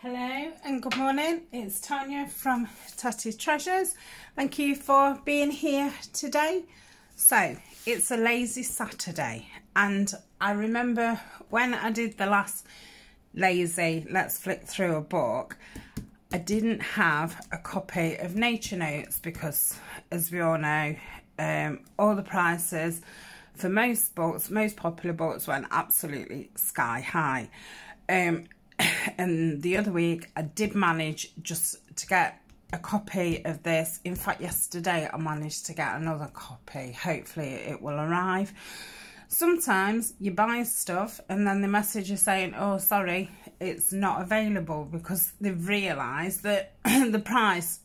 Hello and good morning. It's Tania from Tatty Treasures. Thank you for being here today. So, it's a lazy Saturday and I remember when I did the last lazy let's flick through a book I didn't have a copy of Nature Notes because as we all know um, all the prices for most books, most popular books went absolutely sky high. Um, and the other week I did manage just to get a copy of this. In fact, yesterday I managed to get another copy. Hopefully it will arrive. Sometimes you buy stuff and then the message is saying, oh, sorry, it's not available because they've realised that the price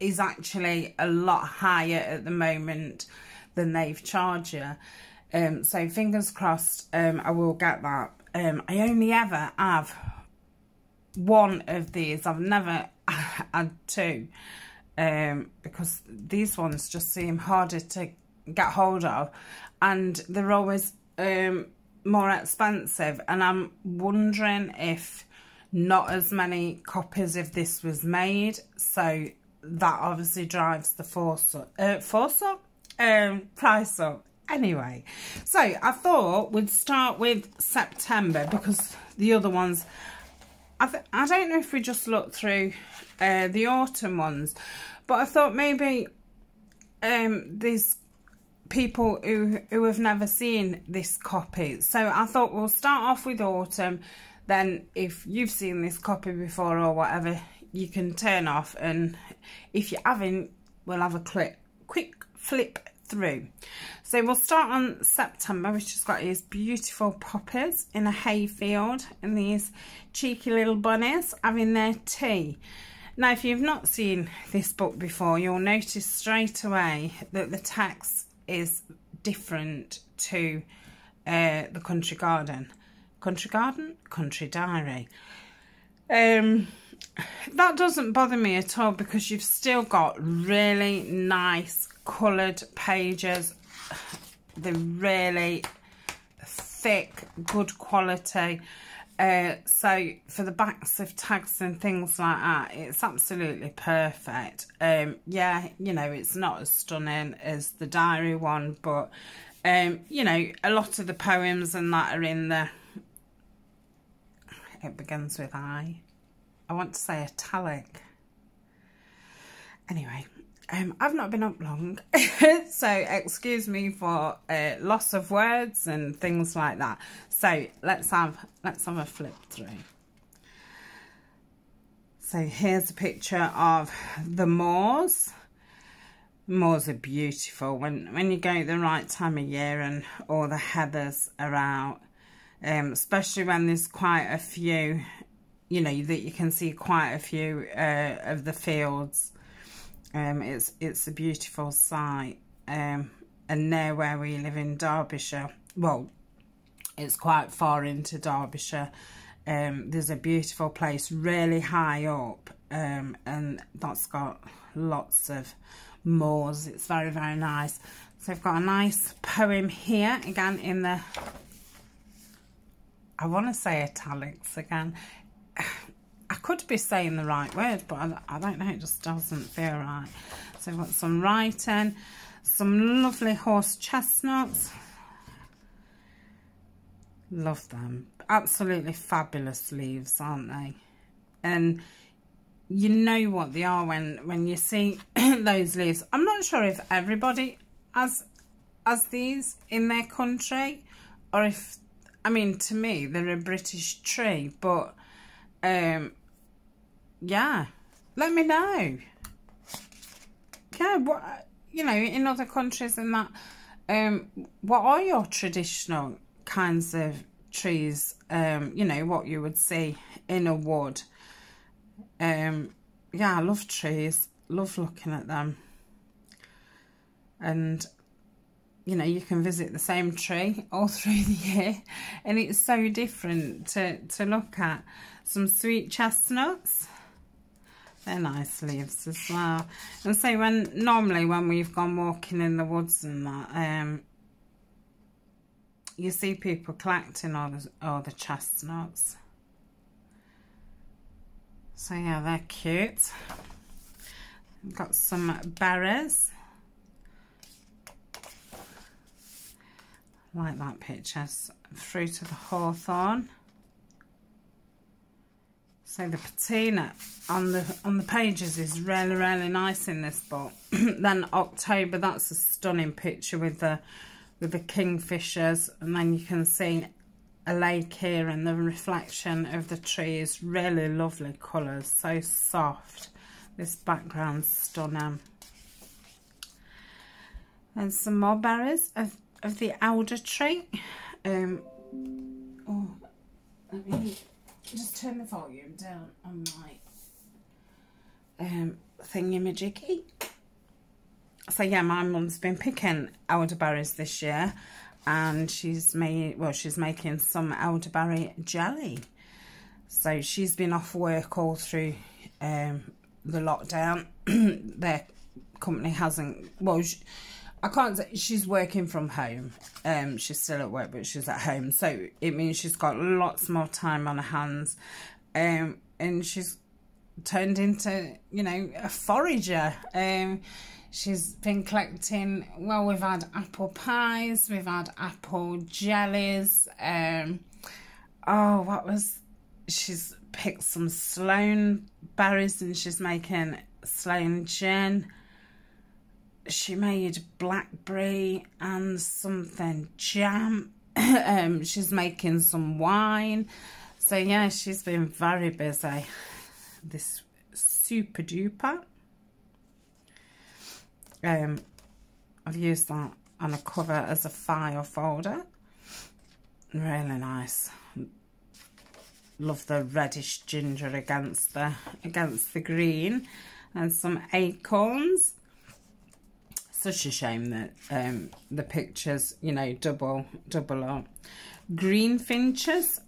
is actually a lot higher at the moment than they've charged you. Um, so fingers crossed um, I will get that. Um, I only ever have one of these. I've never had two um, because these ones just seem harder to get hold of and they're always um, more expensive and I'm wondering if not as many copies of this was made so that obviously drives the force up, uh, force up? Um, price up anyway so I thought we'd start with September because the other ones I, I don't know if we just looked through uh, the autumn ones, but I thought maybe um, there's people who, who have never seen this copy. So I thought we'll start off with autumn. Then if you've seen this copy before or whatever, you can turn off. And if you haven't, we'll have a quick, quick flip through. So we'll start on September, which has got these beautiful poppies in a hayfield and these cheeky little bunnies having their tea. Now, if you've not seen this book before, you'll notice straight away that the text is different to uh, the Country Garden. Country Garden? Country Diary. Um, that doesn't bother me at all because you've still got really nice coloured pages. They're really thick, good quality. Uh, so for the backs of tags and things like that, it's absolutely perfect. Um, yeah, you know, it's not as stunning as the diary one, but, um, you know, a lot of the poems and that are in the, it begins with I. I want to say italic. Anyway, um, I've not been up long, so excuse me for uh, loss of words and things like that. So let's have let's have a flip through. So here's a picture of the moors. Moors are beautiful when when you go the right time of year and all the heathers are out, um, especially when there's quite a few, you know, that you can see quite a few uh, of the fields um, it's it's a beautiful sight. Um, and near where we live in Derbyshire, well, it's quite far into Derbyshire. Um, there's a beautiful place really high up, um, and that's got lots of moors. It's very, very nice. So I've got a nice poem here, again in the, I want to say italics again. Could be saying the right word, but I, I don't know, it just doesn't feel right. So I've got some writing, some lovely horse chestnuts. Love them. Absolutely fabulous leaves, aren't they? And you know what they are when, when you see those leaves. I'm not sure if everybody has, has these in their country or if, I mean, to me, they're a British tree, but um, yeah, let me know. Yeah, what you know, in other countries and that, um, what are your traditional kinds of trees? Um, you know, what you would see in a wood. Um, yeah, I love trees. Love looking at them. And you know, you can visit the same tree all through the year and it's so different to, to look at. Some sweet chestnuts. They're nice leaves as well. And so when normally when we've gone walking in the woods and that, um, you see people collecting all the, all the chestnuts. So yeah, they're cute. Got some berries. Like that picture. Fruit of the hawthorn. So the patina on the on the pages is really really nice in this book. then October, that's a stunning picture with the with the kingfishers, and then you can see a lake here and the reflection of the tree is really lovely colours, so soft. This background's stunning. And some more berries of, of the elder tree. Um, oh, just turn the volume down on my um, thingy-majiggy. So yeah, my mum's been picking elderberries this year and she's made, well, she's making some elderberry jelly. So she's been off work all through um, the lockdown. Their company hasn't, well, she, I can't say she's working from home. Um, she's still at work, but she's at home. So it means she's got lots more time on her hands. Um, and she's turned into, you know, a forager. Um, she's been collecting, well, we've had apple pies, we've had apple jellies. Um, oh, what was, she's picked some Sloan berries and she's making Sloan gin she made blackberry and something jam. um, she's making some wine. So yeah, she's been very busy. This super duper. Um, I've used that on a cover as a file folder. Really nice. Love the reddish ginger against the against the green. And some acorns such a shame that um, the pictures, you know, double, double up. Green finches.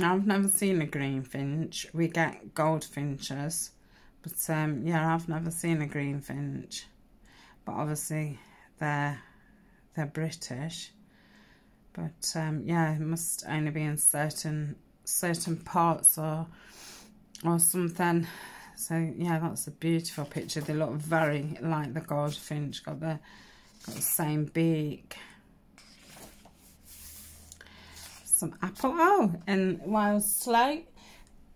I've never seen a green finch. We get goldfinches. But, um, yeah, I've never seen a green finch. But obviously, they're, they're British. But, um, yeah, it must only be in certain, certain parts or, or something so yeah, that's a beautiful picture. They look very like the goldfinch. Got the got the same beak. Some apple. Oh, and wild sloe.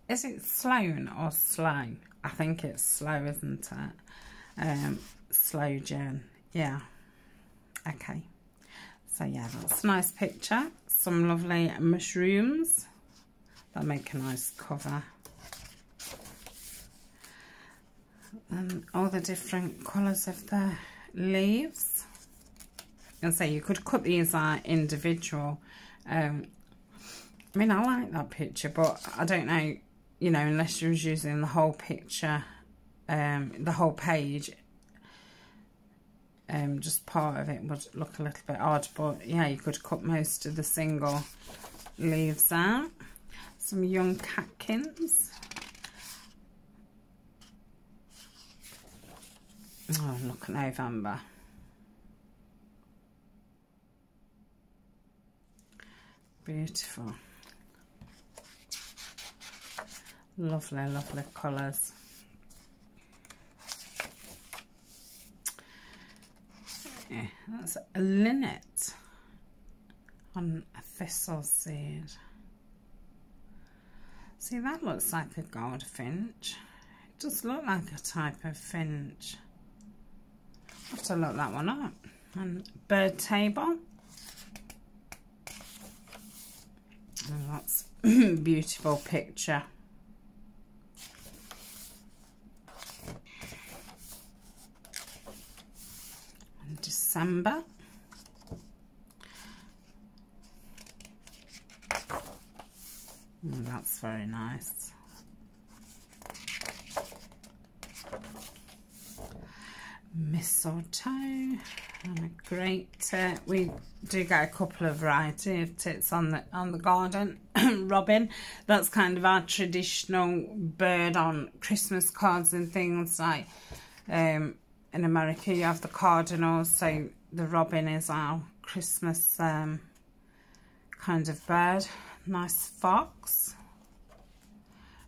Is it Sloan or Slow? I think it's slow, isn't it? Um, sloe gin. Yeah. Okay. So yeah, that's a nice picture. Some lovely mushrooms. That make a nice cover. And all the different colours of the leaves. And say you could cut these out individual. Um, I mean, I like that picture, but I don't know, you know, unless you're using the whole picture, um, the whole page, um, just part of it would look a little bit odd. But yeah, you could cut most of the single leaves out. Some young catkins. Oh, look at November. Beautiful. Lovely, lovely colours. Yeah, that's a linnet on a thistle seed. See, that looks like a goldfinch. It does look like a type of finch have to look that one up. And bird table. And that's beautiful picture. And December. Mm, that's very nice. Mistletoe. And a great uh, we do get a couple of variety of tits on the on the garden. Robin that's kind of our traditional bird on christmas cards and things like um, in america you have the cardinals so the robin is our christmas um, kind of bird. Nice fox.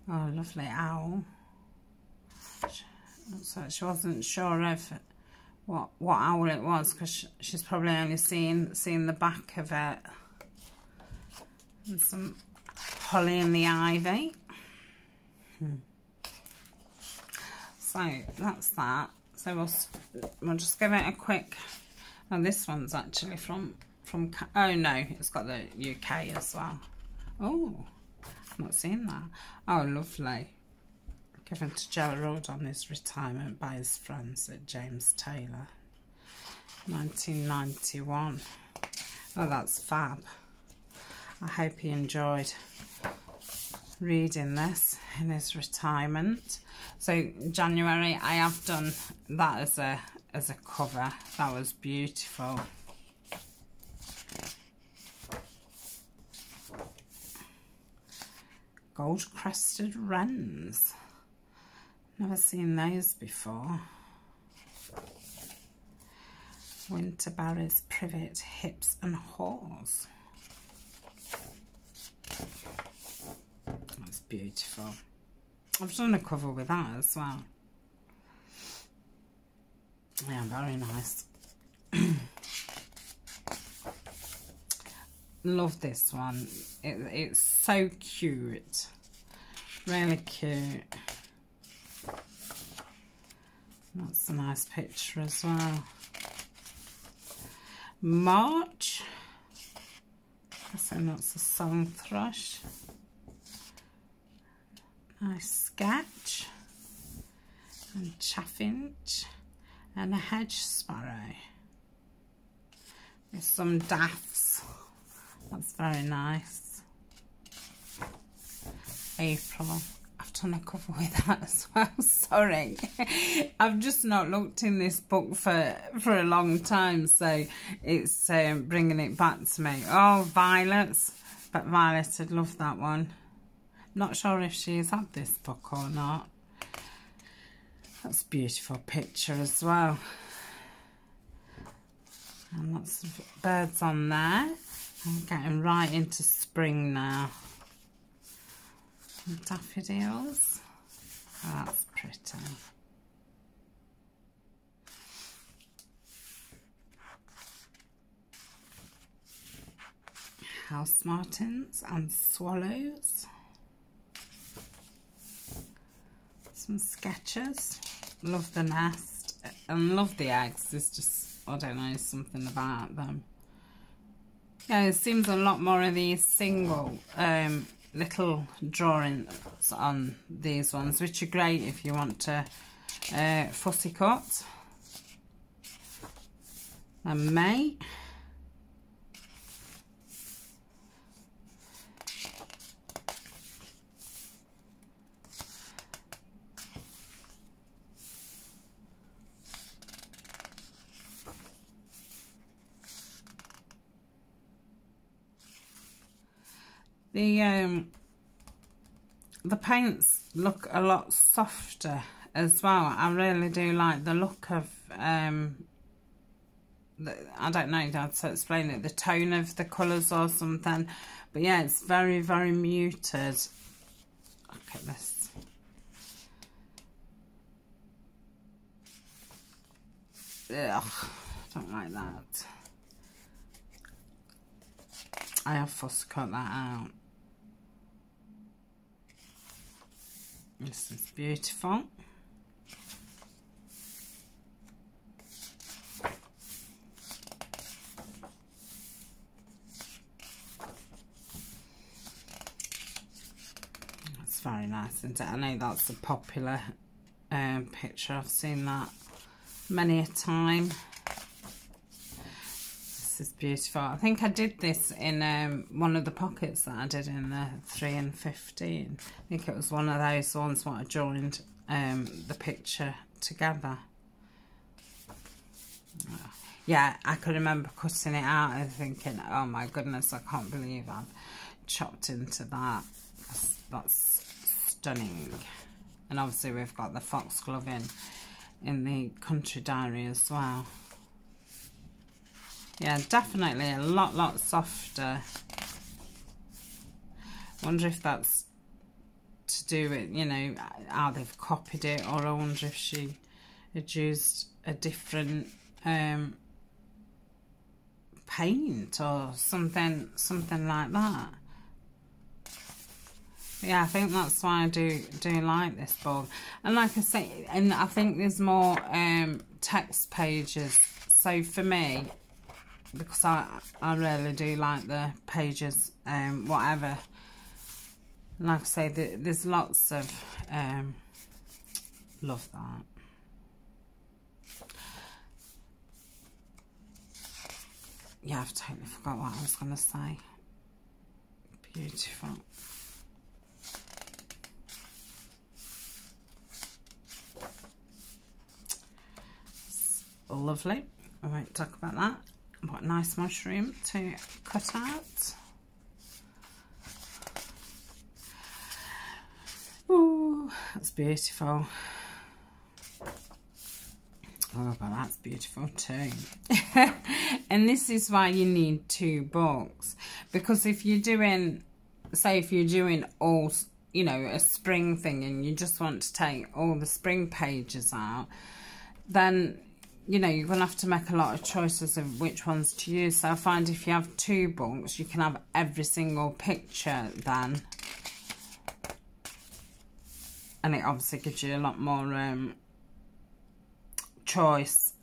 Oh, lovely owl. So she wasn't sure of what what owl it was because she's probably only seen seen the back of it. And some holly and the ivy. Hmm. So that's that. So we'll, we'll just give it a quick. Oh, this one's actually from from. Oh no, it's got the UK as well. Oh, I've not seen that. Oh, lovely given to Gerald on his retirement by his friends at James Taylor. 1991. Oh, that's fab. I hope he enjoyed reading this in his retirement. So January, I have done that as a as a cover. That was beautiful. Gold crested wrens. Never seen those before. Winter berries, privet, hips and haws. That's beautiful. I've done a cover with that as well. Yeah, very nice. Love this one. It, it's so cute. Really cute. That's a nice picture as well. March. I think that's a song thrush. Nice sketch. And chaffinch. And a hedge sparrow. With some daffs. That's very nice. April done a cover with that as well. Sorry. I've just not looked in this book for, for a long time, so it's um, bringing it back to me. Oh, Violets. But Violet would love that one. Not sure if she's had this book or not. That's beautiful picture as well. And lots of birds on there. I'm getting right into spring now daffodils. That's pretty. House martins and swallows. Some sketches. Love the nest and love the eggs. There's just, I don't know, something about them. Yeah, it seems a lot more of these single um, little drawings on these ones, which are great if you want to uh, fussy cut. And May. The um, the paints look a lot softer as well. I really do like the look of um, the, I don't know how to explain it, the tone of the colours or something. But yeah, it's very, very muted. Look at this. Ugh, don't like that. I have fuss cut that out. This is beautiful. That's very nice, isn't it? I know that's a popular um, picture. I've seen that many a time beautiful. I think I did this in um, one of the pockets that I did in the 3 and 15. I think it was one of those ones where I joined um, the picture together. Yeah, I could remember cutting it out and thinking, oh my goodness, I can't believe I've chopped into that. That's, that's stunning. And obviously we've got the foxglove in, in the country diary as well. Yeah, definitely a lot, lot softer. Wonder if that's to do with you know, how they've copied it, or I wonder if she had used a different um, paint or something, something like that. Yeah, I think that's why I do do like this book. And like I say, and I think there's more um, text pages. So for me, because I I really do like the pages, um, whatever. Like I say, there's lots of um, love that. Yeah, I've totally forgot what I was to say. Beautiful. lovely. I won't talk about that. What nice mushroom to cut out. Oh, that's beautiful. Oh, but that's beautiful too. and this is why you need two books. Because if you're doing, say if you're doing all, you know, a spring thing and you just want to take all the spring pages out, then you know, you're going to have to make a lot of choices of which ones to use. So I find if you have two bunks, you can have every single picture then. And it obviously gives you a lot more um, choice,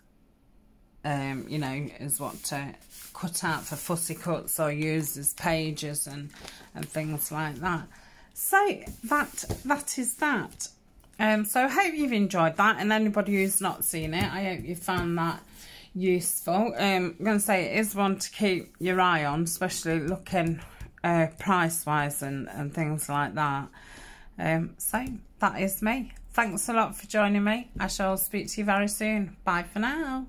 um, you know, as what to cut out for fussy cuts or use as pages and, and things like that. So that that is that. Um, so I hope you've enjoyed that and anybody who's not seen it, I hope you found that useful. Um, I'm going to say it is one to keep your eye on, especially looking uh, price-wise and, and things like that. Um, so that is me. Thanks a lot for joining me. I shall speak to you very soon. Bye for now.